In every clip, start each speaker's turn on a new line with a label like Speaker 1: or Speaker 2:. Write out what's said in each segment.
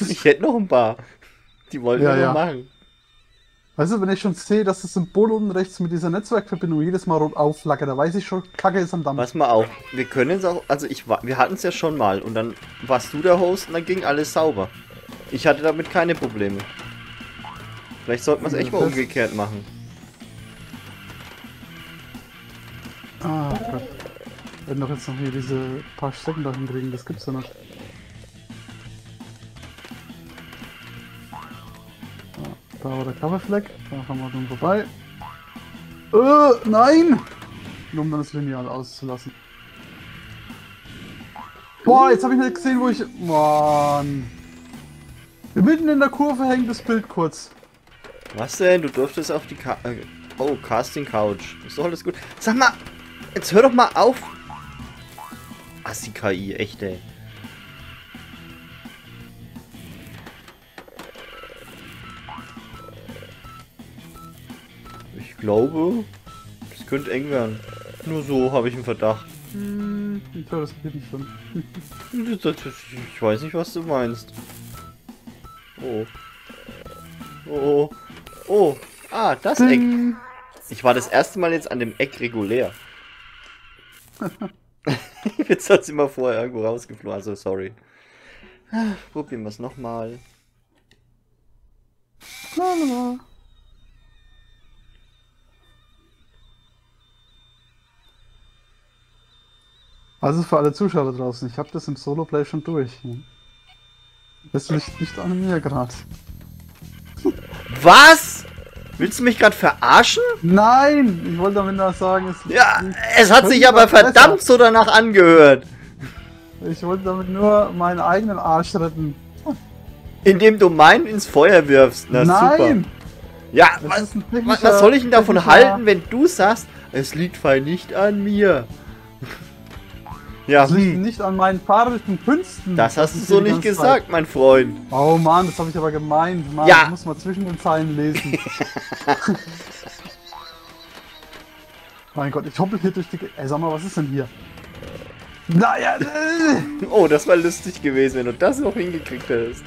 Speaker 1: Ich hätte noch ein paar. Die wollten
Speaker 2: Ja,
Speaker 1: wir
Speaker 2: ja.
Speaker 1: noch machen.
Speaker 2: Weißt du, wenn ich schon sehe, dass das Symbol unten rechts mit dieser Netzwerkverbindung jedes Mal rot aufflackert, da weiß ich schon, Kacke ist am Dampf.
Speaker 1: Pass mal auf. Wir können es auch. Also ich war. Wir hatten es ja schon mal. Und dann warst du der Host und dann ging alles sauber. Ich hatte damit keine Probleme. Vielleicht sollten wir es echt mal umgekehrt machen.
Speaker 2: Ah Gott. Werden doch jetzt noch hier diese paar Stecken da hinkriegen, das gibt's ja nicht. Da war der Coverfleck, da haben wir dran vorbei. Äh, nein! Nur um dann das Lineal auszulassen. Boah, jetzt habe ich nicht gesehen, wo ich... Mann. Mitten in der Kurve hängt das Bild kurz.
Speaker 1: Was denn? Du durftest auf die Ka äh, Oh, Casting Couch. Ist doch alles gut. Sag mal, jetzt hör doch mal auf. Assi KI, echt ey. Glaube, das könnte eng werden. Nur so habe ich einen Verdacht.
Speaker 2: Hm, ich glaube, das geht nicht schon.
Speaker 1: Ich weiß nicht, was du meinst. Oh. Oh. Oh. Ah, das Eck.
Speaker 2: Ding.
Speaker 1: Ich war das erste Mal jetzt an dem Eck regulär. jetzt hat sie mal vorher irgendwo rausgeflogen, also sorry. Probieren wir es nochmal.
Speaker 2: Lalala. Also für alle Zuschauer draußen, ich habe das im Solo-Play schon durch. ne? Das liegt nicht an mir gerade.
Speaker 1: Was? Willst du mich gerade verarschen?
Speaker 2: Nein! Ich wollte damit nur sagen, es
Speaker 1: Ja, es hat sich aber
Speaker 2: besser.
Speaker 1: verdammt so danach angehört.
Speaker 2: Ich wollte damit nur meinen eigenen Arsch retten.
Speaker 1: Indem du meinen ins Feuer wirfst. Na
Speaker 2: Nein!
Speaker 1: super. Ja, was, was, soll ich denn davon halten, wenn du sagst, es liegt fein nicht an mir? Ja,
Speaker 2: Das liegt
Speaker 1: hm,
Speaker 2: nicht an meinen fahrerischen Künsten.
Speaker 1: das hast du so nicht gesagt, mein Freund.
Speaker 2: Zeit. Oh Mann, das habe ich aber gemeint. Mann,
Speaker 1: Ja.
Speaker 2: ich muss mal zwischen den Zeilen lesen. mein Gott, ich hoppel hier durch die... Ey, sag mal, was ist denn hier? Naja, äh.
Speaker 1: Oh, das war lustig gewesen, wenn du das noch hingekriegt hättest.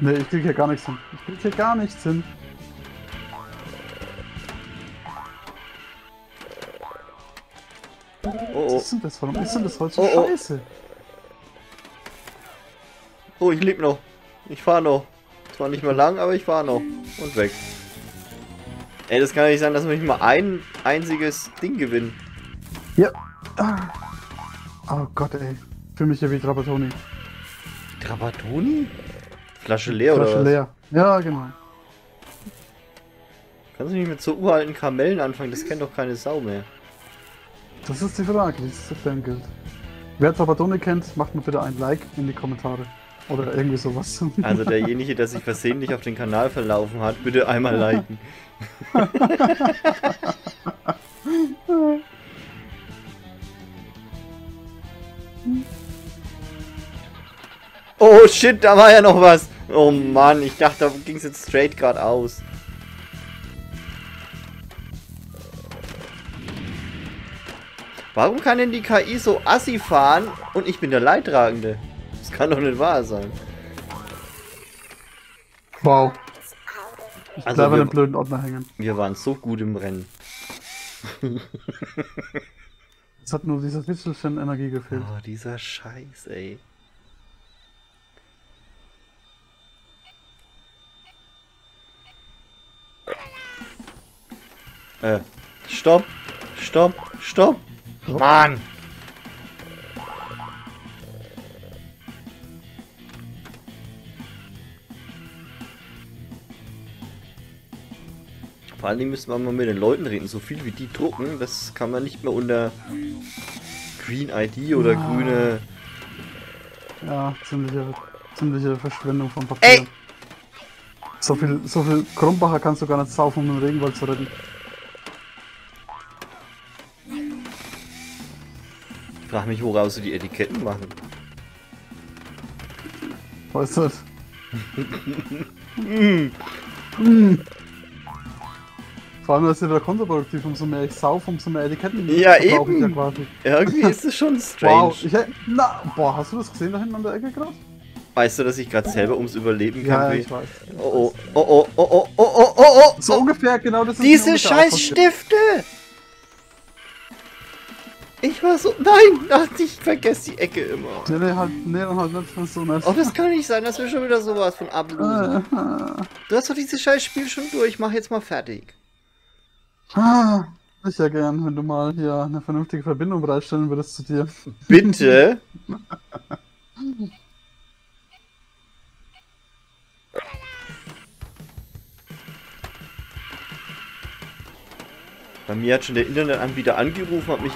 Speaker 2: Nee, ich krieg hier gar nichts hin. Ich krieg hier gar nichts hin.
Speaker 1: Oh,
Speaker 2: Was
Speaker 1: oh.
Speaker 2: ist denn das? Warum ist denn das heute so
Speaker 1: Oh, oh.
Speaker 2: scheiße?
Speaker 1: Oh, ich lebe noch. Ich fahre noch. Zwar nicht mehr lang, aber ich fahre noch. Und weg. Ey, das kann ja nicht sein, dass wir nicht mal ein einziges Ding gewinnen.
Speaker 2: Ja. Ah. Oh Gott, ey. Fühl mich hier wie Trapattoni.
Speaker 1: Trapattoni? Flasche leer
Speaker 2: Flasche
Speaker 1: oder was?
Speaker 2: leer. Ja, genau.
Speaker 1: Kannst du nicht mit so uralten Kamellen anfangen? Das kennt doch keine Sau mehr.
Speaker 2: Das ist die Frage, die es zu klären gilt. Wer Trapattoni kennt, macht mir bitte ein Like in die Kommentare. Oder irgendwie sowas.
Speaker 1: Also derjenige, der sich versehentlich auf den Kanal verlaufen hat, bitte einmal liken. Oh shit, da war ja noch was. Oh Mann, ich dachte, da ging es jetzt straight geradeaus. Warum kann denn die KI so assi fahren und ich bin der Leidtragende? Das kann doch nicht wahr sein.
Speaker 2: wow. Ich
Speaker 1: Also
Speaker 2: bleibe an blöden Ordner hängen.
Speaker 1: Wir waren so gut im Rennen.
Speaker 2: Es hat nur dieser Witzelchen Energie gefehlt.
Speaker 1: Oh, dieser Scheiß, ey. Äh, stopp, stopp, stopp. Mann. Vor allem müssen wir mal mit den Leuten reden. So viel wie die drucken, das kann man nicht mehr unter Green ID oder
Speaker 2: Ja.
Speaker 1: grüne.
Speaker 2: Ja, ziemliche, ziemliche Verschwendung von Papier.
Speaker 1: Ey!
Speaker 2: So viel, so viel Krumbacher kannst du gar nicht saufen, um den Regenwald zu retten.
Speaker 1: Ich frag mich, woraus sie die Etiketten machen.
Speaker 2: Weißt du? Vor allem, das ist ja wieder kontraproduktiv. Umso mehr ich sauf, umso mehr Etiketten
Speaker 1: Ja, eben.
Speaker 2: ja quasi.
Speaker 1: Irgendwie ist es schon strange.
Speaker 2: Wow, ich. Na, boah, hast du das gesehen da hinten an der Ecke gerade?
Speaker 1: Weißt du, dass ich gerade selber ums Überleben
Speaker 2: Ja,
Speaker 1: kämpfe?
Speaker 2: ich weiß.
Speaker 1: Oh, oh, oh, oh, oh, oh, oh, oh, oh, oh,
Speaker 2: So
Speaker 1: oh.
Speaker 2: ungefähr, genau das ist mir
Speaker 1: Diese
Speaker 2: ungefähr auch
Speaker 1: scheiß
Speaker 2: passiert.
Speaker 1: Stifte! Ich war so... Nein! Ach, ich vergesse die Ecke immer.
Speaker 2: Nee, nee, halt, nee, dann halt nicht, so nett.
Speaker 1: Oh, das kann nicht sein, dass wir schon wieder sowas von ablosen.
Speaker 2: Äh,
Speaker 1: Du hast doch dieses scheiß Spiel schon durch. Mach jetzt mal fertig.
Speaker 2: ah, ich ja gern, wenn du mal hier eine vernünftige Verbindung bereitstellen würdest zu dir.
Speaker 1: Bitte? Bei mir hat schon der Internetanbieter angerufen, hat, mich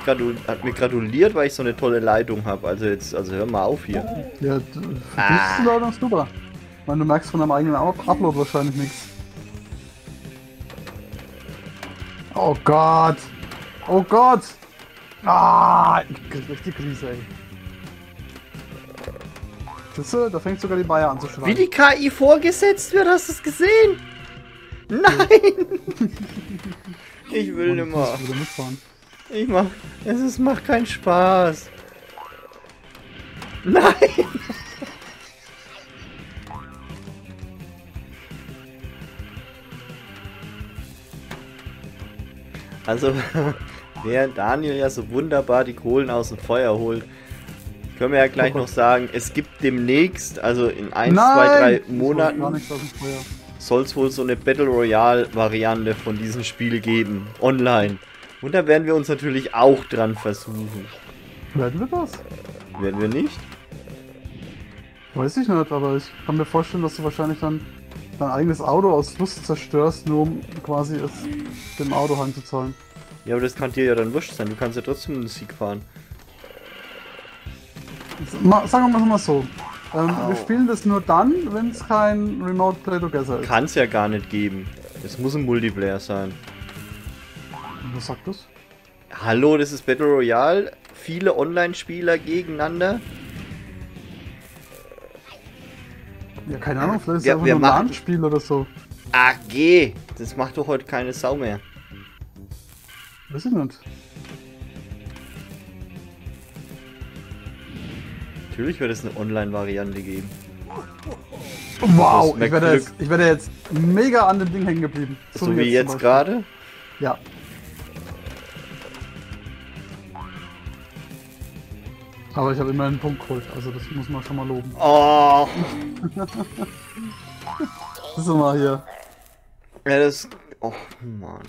Speaker 1: hat mir gratuliert, weil ich so eine tolle Leitung habe. Also jetzt, also hör mal auf hier.
Speaker 2: Ja, d- für dich
Speaker 1: Ah.
Speaker 2: die Leitung super. Ich meine, du merkst von deinem eigenen Up Upload wahrscheinlich nichts. Oh Gott! Oh Gott! Ah, ich krieg die Krise, ey. Siehst du, da fängt sogar die Bayer an zu schreien.
Speaker 1: Wie die KI vorgesetzt wird, hast du es gesehen? Nein! Ich will nicht
Speaker 2: ich muss
Speaker 1: mehr.
Speaker 2: wieder mitfahren.
Speaker 1: Ich mach. Es ist, macht keinen Spaß. Nein! Also, während Daniel ja so wunderbar die Kohlen aus dem Feuer holt, können wir ja gleich
Speaker 2: Oh
Speaker 1: noch sagen, es gibt demnächst, also in 1,
Speaker 2: Nein!
Speaker 1: 2, 3
Speaker 2: Ich wollte Gar
Speaker 1: Monaten, soll es wohl so eine Battle Royale Variante von diesem Spiel geben, online. Und da werden wir uns natürlich auch dran versuchen.
Speaker 2: Werden wir das?
Speaker 1: Werden wir nicht?
Speaker 2: Weiß ich nicht, aber ich kann mir vorstellen, dass du wahrscheinlich dann dein eigenes Auto aus Lust zerstörst, nur um quasi es dem Auto heimzuzahlen.
Speaker 1: Ja, aber das kann dir ja dann wurscht sein. Du kannst ja trotzdem einen Sieg fahren.
Speaker 2: Sagen wir mal so. Ähm, wir spielen das nur dann, wenn es kein Remote Play Together ist.
Speaker 1: Kann es ja gar nicht geben. Es muss ein Multiplayer sein.
Speaker 2: Was sagt das?
Speaker 1: Hallo, das ist Battle Royale. Viele Online-Spieler gegeneinander.
Speaker 2: Ja, keine Ahnung, vielleicht ist
Speaker 1: Wir-
Speaker 2: es einfach nur ein LAN-Spiel oder so.
Speaker 1: AG! Das macht doch heute keine Sau mehr.
Speaker 2: Weiß ich nicht.
Speaker 1: Natürlich wird es eine Online-Variante geben.
Speaker 2: Wow, ich werde, jetzt, ich werde jetzt mega an dem Ding hängen geblieben.
Speaker 1: So, wie jetzt
Speaker 2: zum
Speaker 1: gerade.
Speaker 2: Ja. Aber ich habe immer einen Punkt geholt, also das muss man schon mal loben.
Speaker 1: Oh!
Speaker 2: Das ist mal hier.
Speaker 1: Ja, das. Oh, Mann.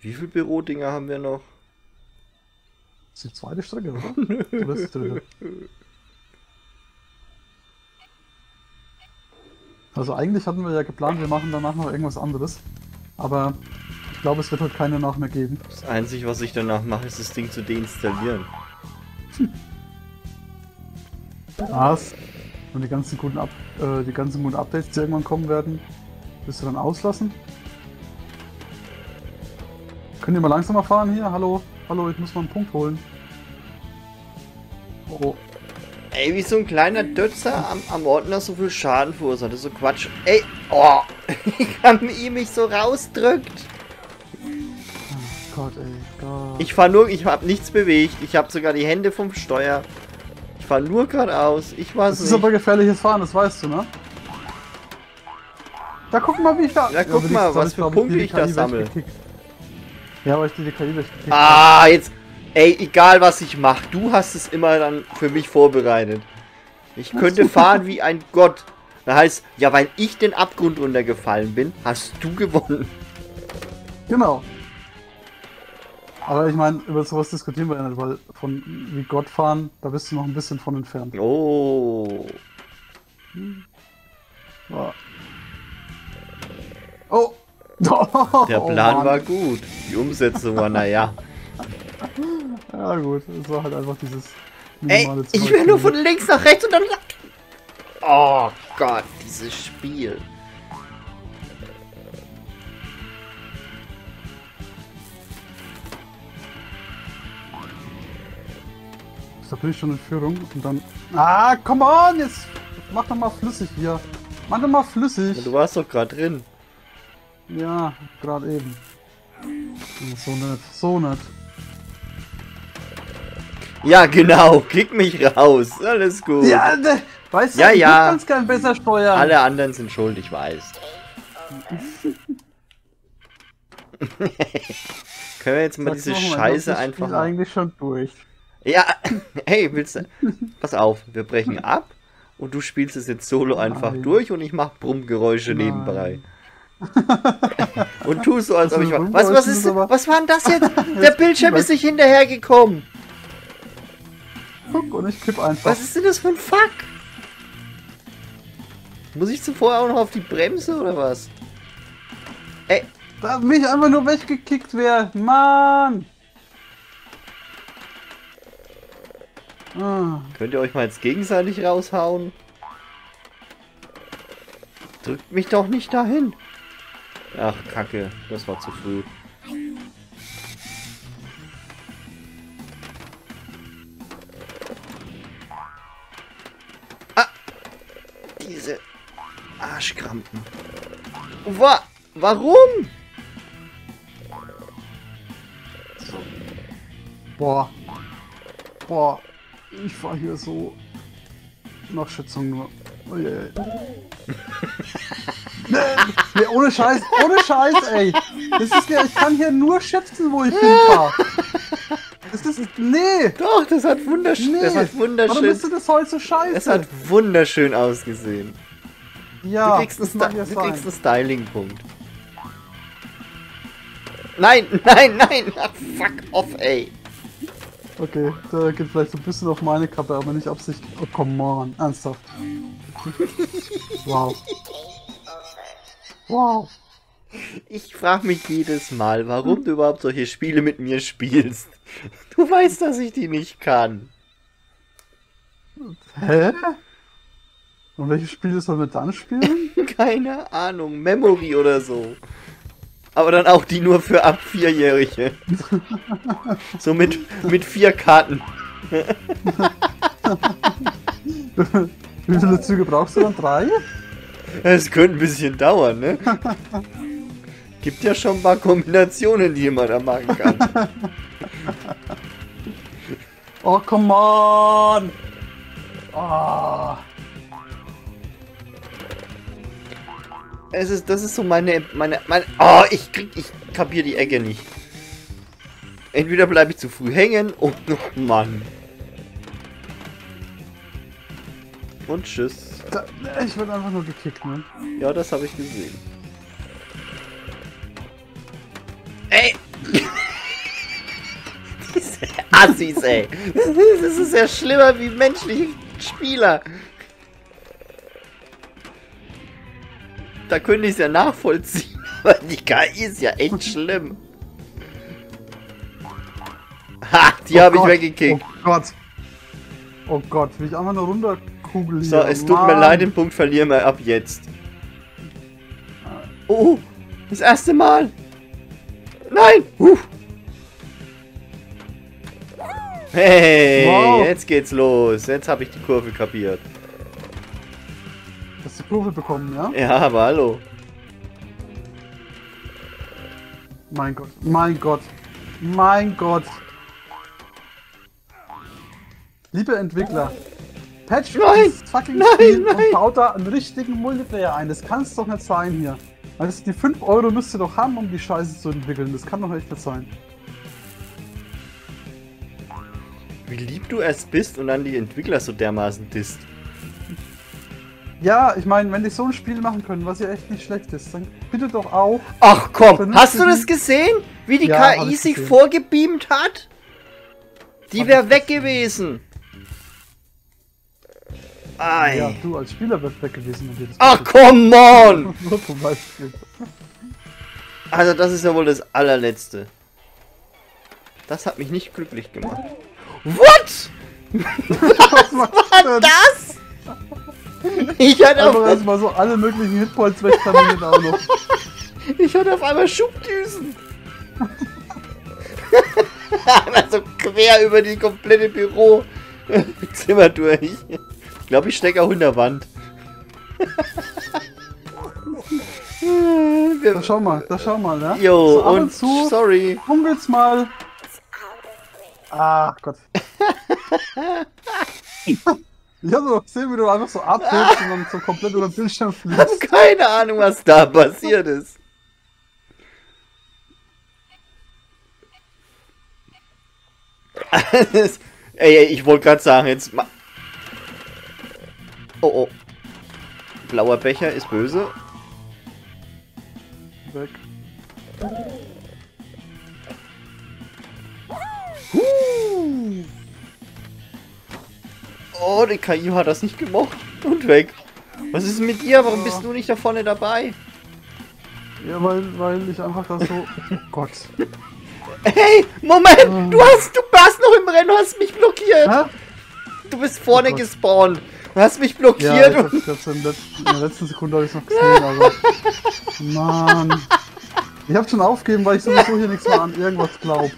Speaker 1: Wie viele Bürodinger haben wir noch?
Speaker 2: Das ist die zweite Strecke, oder? oder ist die dritte? Also eigentlich hatten wir ja geplant, wir machen danach noch irgendwas anderes. Aber ich glaube, es wird heute keine nach mehr geben.
Speaker 1: Das Einzige, was ich danach mache, ist das Ding zu deinstallieren.
Speaker 2: Was? Und die ganzen guten, Up äh, die ganzen guten Updates, die irgendwann kommen werden, wirst du dann auslassen? Könnt ihr mal langsamer fahren hier? Hallo? Hallo, ich muss mal einen Punkt holen. Oh,
Speaker 1: Ey, wie so ein kleiner Dötzer am, am Ordner so viel Schaden verursacht. Das ist so Quatsch. Ey, oh! Wie kann ihr mich so rausdrückt?
Speaker 2: Gott, ey, Gott.
Speaker 1: Ich fahr nur, ich hab nichts bewegt. Ich hab sogar die Hände vom Steuer. Ich fahr nur geradeaus. Ich weiß
Speaker 2: das ist aber gefährliches Fahren, das weißt du, ne? Da guck mal, wie ich da.
Speaker 1: Ja, guck mal,
Speaker 2: hab
Speaker 1: was für Punkte
Speaker 2: die
Speaker 1: ich da
Speaker 2: KI
Speaker 1: sammel.
Speaker 2: weggekickt. Ja, weil ich die hab.
Speaker 1: Ah, jetzt. Ey, egal was ich mache, du hast es immer dann für mich vorbereitet. Ich könnte fahren wie ein Gott. Da heißt, ja, weil ich den Abgrund runtergefallen bin, hast du gewonnen.
Speaker 2: Genau. Aber ich meine, über sowas diskutieren wir ja nicht, weil von wie Gott fahren, da bist du noch ein bisschen von entfernt.
Speaker 1: Oh.
Speaker 2: Ja. Oh!
Speaker 1: Der
Speaker 2: Oh,
Speaker 1: Plan
Speaker 2: Mann.
Speaker 1: war gut. Die Umsetzung war, naja.
Speaker 2: Ja, gut, es war halt einfach dieses.
Speaker 1: Ey, ich will nur von links nach rechts und dann. Oh Gott, dieses Spiel.
Speaker 2: Da bin ich schon in Führung und dann. Ah, come on! Jetzt mach doch mal flüssig hier. Mach doch mal flüssig.
Speaker 1: Du warst doch gerade drin.
Speaker 2: Ja, gerade eben. So nett, so nett.
Speaker 1: Ja, genau. Kick mich raus. Alles gut.
Speaker 2: Ja, ne, weißt du,
Speaker 1: Ja, ja.
Speaker 2: du kannst kein besser steuern.
Speaker 1: Alle anderen sind schuld, ich weiß. Können wir jetzt mal
Speaker 2: Sag's
Speaker 1: diese
Speaker 2: mal,
Speaker 1: Scheiße einfach mal...
Speaker 2: eigentlich schon durch.
Speaker 1: Ja, hey, willst du... Pass auf, wir brechen ab und du spielst es jetzt solo einfach
Speaker 2: Nein.
Speaker 1: durch und ich mach Brummgeräusche
Speaker 2: Nein.
Speaker 1: nebenbei. und tu so, als ob ich...
Speaker 2: Also
Speaker 1: Was, was ist... Was war denn das jetzt? Der Bildschirm ist nicht hinterhergekommen.
Speaker 2: Guck, und ich kipp einfach.
Speaker 1: Was ist denn das für ein Fuck? Muss ich zuvor auch noch auf die Bremse oder was? Ey,
Speaker 2: Da mich einfach nur weggekickt wer. Mann! Ah,
Speaker 1: könnt ihr euch mal jetzt gegenseitig raushauen? Drückt mich doch nicht dahin. Ach, Kacke, das war zu früh. Ah! Diese Arschkrampen. Wa warum?
Speaker 2: boah. Boah. Ich fahr hier so. Nach Schätzung nur. Oh, je. Nee, ohne Scheiß, ohne Scheiß, ey. Das ist ja, ich kann hier nur schätzen, wo ich hinfahre. Das ist, nee.
Speaker 1: Doch, das hat wunderschön.
Speaker 2: Nee.
Speaker 1: Das hat
Speaker 2: Warum
Speaker 1: wunderschön.
Speaker 2: ist das heute so scheiße?
Speaker 1: Es hat wunderschön ausgesehen.
Speaker 2: ja,
Speaker 1: Du kriegst einen,
Speaker 2: das ja
Speaker 1: du einen Styling-Punkt. Nein, nein, nein! Ach, fuck off, ey!
Speaker 2: Okay, der geht vielleicht so ein bisschen auf meine Kappe, aber nicht absichtlich. Oh, come on, ernsthaft. wow. Wow.
Speaker 1: Ich frage mich jedes Mal, warum du überhaupt solche Spiele mit mir spielst. Du weißt, dass ich die nicht kann.
Speaker 2: Hä? Und welche Spiele soll man dann spielen?
Speaker 1: Keine Ahnung, Memory oder so. Aber dann auch die nur für ab Vierjährige. so mit, mit vier Karten.
Speaker 2: Wie viele Züge brauchst du dann? Drei?
Speaker 1: Es könnte ein bisschen dauern, ne? Gibt ja schon ein paar Kombinationen, die man da machen kann.
Speaker 2: Oh, come on! Ah.
Speaker 1: Es ist, das ist so meine, meine, meine, oh, ich krieg, ich kapier die Ecke nicht. Entweder bleibe ich zu früh hängen, oh Mann. Und tschüss.
Speaker 2: Da, ich werde einfach nur gekickt, ne?
Speaker 1: Ja, das habe ich gesehen. Ey! Diese Assis, ey. Das ist ja schlimmer wie menschliche Spieler. Da könnte ich es ja nachvollziehen, aber die KI ist ja echt schlimm. Ha, die habe ich weggekickt.
Speaker 2: Oh Gott. Oh Gott, wie ich einfach nur runterkugel
Speaker 1: So,
Speaker 2: hier.
Speaker 1: es tut mir leid, den Punkt verlieren wir ab jetzt. Oh, das erste Mal. Nein. Huh. Hey,
Speaker 2: Wow.
Speaker 1: jetzt geht's los. Jetzt habe ich die Kurve kapiert.
Speaker 2: Hast du die Kurve bekommen, ja?
Speaker 1: Ja, aber hallo.
Speaker 2: Mein Gott, mein Gott, mein Gott. Liebe Entwickler, patch
Speaker 1: Nein,
Speaker 2: fucking
Speaker 1: nein,
Speaker 2: Spiel
Speaker 1: nein.
Speaker 2: und baut da einen richtigen Multiplayer ein. Das kann es doch nicht sein hier. Also die 5 Euro müsst ihr doch haben, um die Scheiße zu entwickeln. Das kann doch echt nicht sein.
Speaker 1: Wie lieb du erst bist und dann die Entwickler so dermaßen disst.
Speaker 2: Ja, ich meine, wenn die so ein Spiel machen können, was ja echt nicht schlecht ist, dann bitte doch auch.
Speaker 1: Ach komm, hast du das gesehen? Wie die
Speaker 2: Ja,
Speaker 1: KI
Speaker 2: ich
Speaker 1: sich vorgebeamt hat? Die wäre weg gewesen. Ei.
Speaker 2: Ja, du als Spieler wärst weg gewesen, dir das
Speaker 1: Ach come on!
Speaker 2: Nur zum Beispiel.
Speaker 1: Also das ist ja wohl das allerletzte. Das hat mich nicht glücklich gemacht. What?
Speaker 2: Was war
Speaker 1: Das? Ich hatte,
Speaker 2: Einfach
Speaker 1: auf,
Speaker 2: erstmal so alle möglichen Hitpoints wegterminiert auch noch.
Speaker 1: ich hatte auf einmal Schubdüsen. einmal so quer über die komplette Bürozimmer durch. Ich glaube, ich stecke auch in der Wand. Wir-
Speaker 2: Da schau mal, da schau mal, ne?
Speaker 1: Jo,
Speaker 2: so
Speaker 1: und
Speaker 2: und zu
Speaker 1: sorry.
Speaker 2: funkelt's mal. Ach Gott. Ich habe noch gesehen, wie du einfach so abhebst und dann so komplett über den Bildschirm fliegst.
Speaker 1: Keine Ahnung, was da passiert ist. Ey, ey, ich wollte gerade sagen, jetzt Oh, oh. Blauer Becher ist böse.
Speaker 2: Weg.
Speaker 1: Huh. Oh, die KI hat das nicht gemocht. Und weg. Was ist mit dir? Warum bist du nicht da vorne dabei?
Speaker 2: Ja, weil, weil ich einfach da so. Oh Gott.
Speaker 1: Hey, Moment! Du hast, du warst noch im Rennen, du hast mich blockiert!
Speaker 2: Hä?
Speaker 1: Du bist vorne
Speaker 2: Oh
Speaker 1: gespawnt. Du hast mich
Speaker 2: Ja,
Speaker 1: blockiert
Speaker 2: ich hab's,
Speaker 1: und
Speaker 2: ich hab's in, der letzten, Sekunde habe ich noch gesehen, aber. Mann. Ich hab schon aufgegeben, weil ich sowieso hier nichts mehr an irgendwas glaub.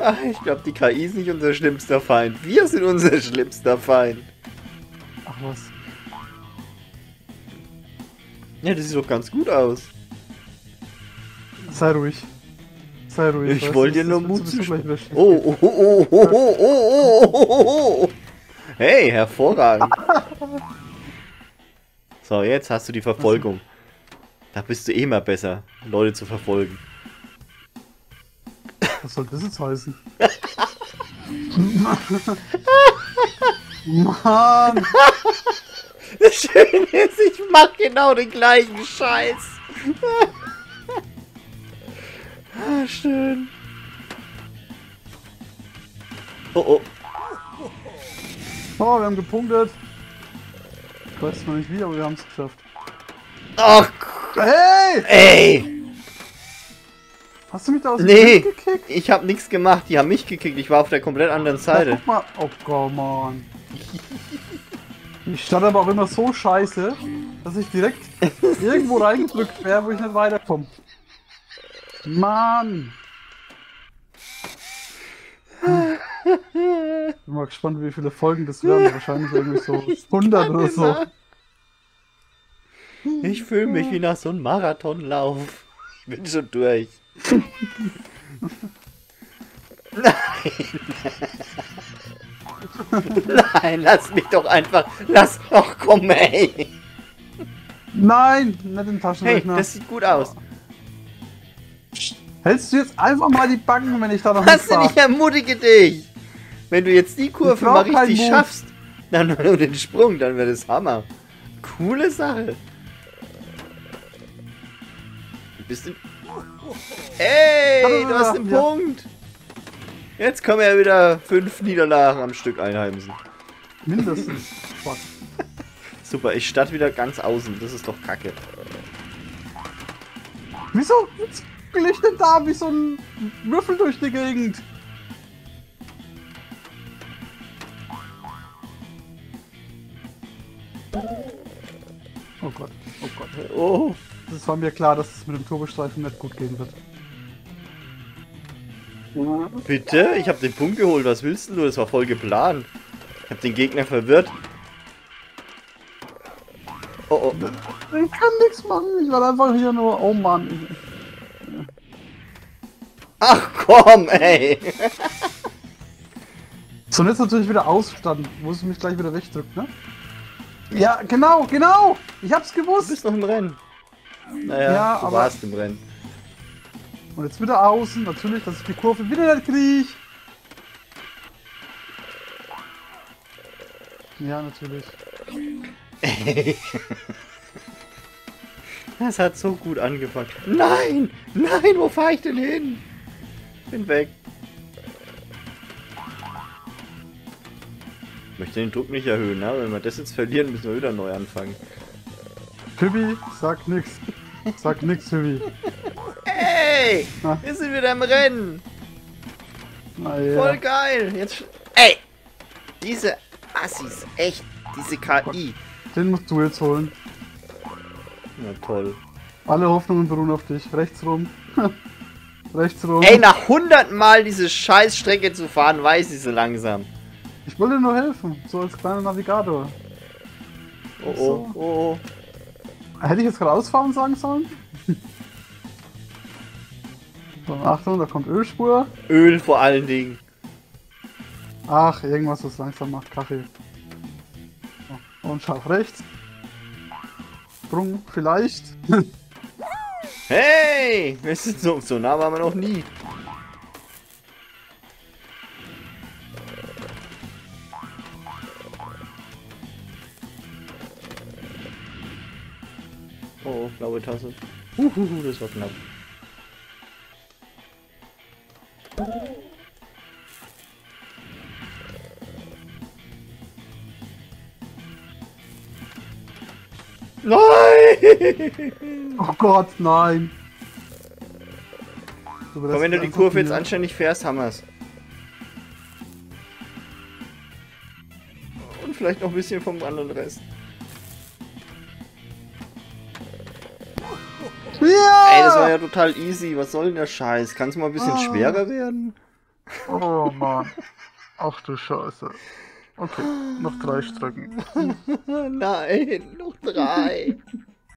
Speaker 1: Ach, ich glaube, die KI ist nicht unser schlimmster Feind. Wir sind unser schlimmster Feind.
Speaker 2: Ach was.
Speaker 1: Ja, das sieht doch ganz gut aus.
Speaker 2: Sei ruhig. Sei ruhig.
Speaker 1: Ich wollte dir nur Mut
Speaker 2: zu
Speaker 1: zusprechen. Oh, oh, oh, oh, oh, oh, oh, oh, Hey, hervorragend. so, jetzt hast du die Verfolgung. Da bist du eh mal besser, Leute zu verfolgen.
Speaker 2: Was soll das jetzt heißen? Mann!
Speaker 1: Das Schöne ist, ich mach genau den gleichen Scheiß ah, schön. Oh, oh.
Speaker 2: Oh, wir haben gepunktet. Ich weiß noch nicht wie, aber wir haben es geschafft.
Speaker 1: Ach,
Speaker 2: Hey!
Speaker 1: ey.
Speaker 2: Hast du mich da aus dem
Speaker 1: Nee,
Speaker 2: Bild gekickt?
Speaker 1: ich hab nichts gemacht. Die haben mich gekickt. Ich war auf der komplett anderen
Speaker 2: Ja,
Speaker 1: Seite.
Speaker 2: guck mal. Oh Gott, Mann. Ich stand aber auch immer so scheiße, dass ich direkt irgendwo reingedrückt wäre, wo ich nicht weiterkomme. Mann! Hm. Bin mal gespannt, wie viele Folgen das werden. Wahrscheinlich irgendwie so 100 oder so.
Speaker 1: Ich fühle mich wie nach so einem Marathonlauf. Ich bin schon durch. Nein. Nein, lass mich doch einfach. Lass. Ach komm, ey.
Speaker 2: Nein, nicht den
Speaker 1: Hey,
Speaker 2: Taschenrechner.
Speaker 1: das sieht gut aus.
Speaker 2: Hältst du jetzt einfach mal die Backen, wenn ich da noch
Speaker 1: Was denn? Ich ermutige dich. Wenn du jetzt die Kurve mal richtig schaffst, dann nur den Sprung, dann wäre das Hammer. Coole Sache. Du bist im... Ey, du hast den
Speaker 2: Ja.
Speaker 1: Punkt. Jetzt können wir ja wieder fünf Niederlagen am Stück einheimsen.
Speaker 2: Mindestens.
Speaker 1: Super, ich starte wieder ganz außen. Das ist doch kacke.
Speaker 2: Wieso spiele ich denn da wie so ein Würfel durch die Gegend? Oh Gott, oh Gott.
Speaker 1: Oh.
Speaker 2: Es war mir klar, dass es mit dem Turbostreifen nicht gut gehen wird.
Speaker 1: Bitte? Ich habe den Punkt geholt. Was willst du? Das war voll geplant. Ich habe den Gegner verwirrt. Oh, oh.
Speaker 2: Ich kann nichts machen, ich war einfach hier nur, oh Mann.
Speaker 1: Ach komm, ey.
Speaker 2: Jetzt natürlich wieder ausstanden, wo es mich gleich wieder wegdrückt, ne? Ja, genau, genau! Ich hab's
Speaker 1: Du
Speaker 2: gewusst!
Speaker 1: bist noch im Rennen. Naja,
Speaker 2: Ja,
Speaker 1: du
Speaker 2: aber-
Speaker 1: warst im Rennen.
Speaker 2: Und jetzt wieder außen, natürlich, dass ich die Kurve wieder nicht krieg. Ja, natürlich.
Speaker 1: Das hat so gut angefangen. Nein! Nein, wo fahre ich denn hin? Bin weg. Ich möchte den Druck nicht erhöhen, ne? Wenn wir das jetzt verlieren, müssen wir wieder neu anfangen.
Speaker 2: Pübi, sag nix. Sag nix, Pübi.
Speaker 1: Ey!
Speaker 2: Ah.
Speaker 1: Wir sind wieder im Rennen!
Speaker 2: Naja.
Speaker 1: Voll geil! Jetzt. sch- Ey! Diese Assis, echt, diese KI.
Speaker 2: Den musst du jetzt holen.
Speaker 1: Na toll.
Speaker 2: Alle Hoffnungen beruhen auf dich. Rechts rum. Rechts rum.
Speaker 1: Ey, nach 100 Mal diese Scheißstrecke zu fahren, weiß ich so langsam.
Speaker 2: Ich wollte dir nur helfen, so als kleiner Navigator.
Speaker 1: Oh oh,
Speaker 2: So.
Speaker 1: oh oh.
Speaker 2: Hätte ich jetzt gerade ausfahren sagen sollen? So, Achtung, da kommt Ölspur.
Speaker 1: Öl vor allen Dingen.
Speaker 2: Ach, irgendwas, was langsam macht. Kaffee. Und scharf rechts. Sprung vielleicht.
Speaker 1: Hey! So, so nah waren wir noch nie. Oh, blaue Tasse. Uhuhu, das war knapp. Nein!
Speaker 2: Oh Gott, nein. So,
Speaker 1: Aber wenn du die Kurve jetzt anständig fährst, haben wir's. Und vielleicht noch ein bisschen vom anderen Rest.
Speaker 2: Ja!
Speaker 1: Ey, das war ja total easy. Was soll denn der Scheiß? Kann es mal ein bisschen
Speaker 2: Ah.
Speaker 1: schwerer werden?
Speaker 2: Oh Mann. Ach du Scheiße. Okay, noch drei Strecken.
Speaker 1: Nein, noch drei.